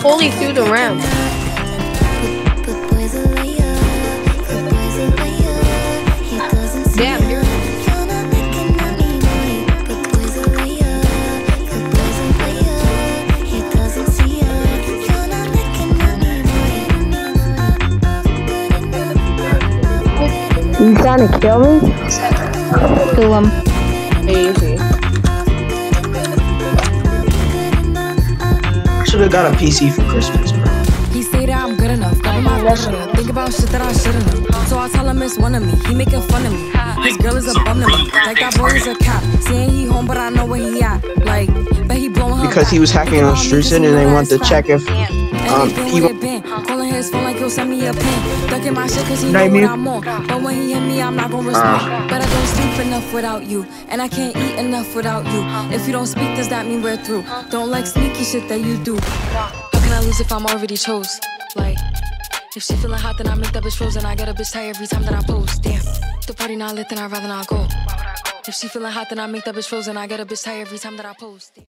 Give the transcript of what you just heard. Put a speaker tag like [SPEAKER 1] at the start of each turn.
[SPEAKER 1] fully through the round. Damn, you're
[SPEAKER 2] You trying to kill me?
[SPEAKER 3] Kill him.
[SPEAKER 4] Have got a PC for Christmas, bro.
[SPEAKER 5] He say that I'm good enough, got my. Think about shit that I shouldn't have. So I tell him it's one of me. He making fun of me. His girl is a bum to me. Like that boy is a cop. Saying he home, but I know where he at. Like, but he blowing her
[SPEAKER 4] Because he was hacking on
[SPEAKER 5] about me 'cause
[SPEAKER 4] Strucin and they want to check if. Um
[SPEAKER 5] Anything
[SPEAKER 4] he
[SPEAKER 5] with it been. Calling his phone like he'll send me a pin. Ducking my shit cause he know what I'm on. But when he hit me, I'm not gonna respond. But I don't sleep enough without you. And I can't eat enough without you. If you don't speak, does that mean we're through? Don't like sneaky shit that you do. How can I lose if I'm already chose? Like, if she feeling hot, then I make that bitch frozen. I get a bitch tired every time that I post. Damn, the party not lit, then I'd rather not go. If she feeling hot, then I make that bitch frozen. I get a bitch tired every time that I post.